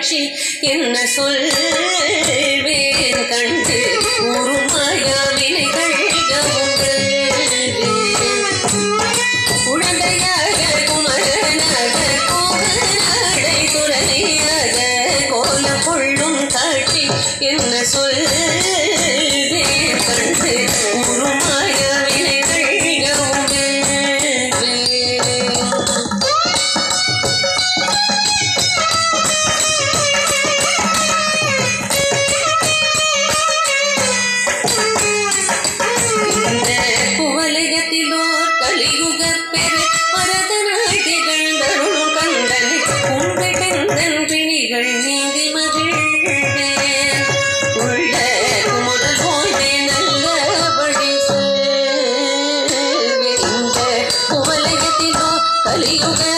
பற்றி என்ன சொல்வேன் கண்டு digo que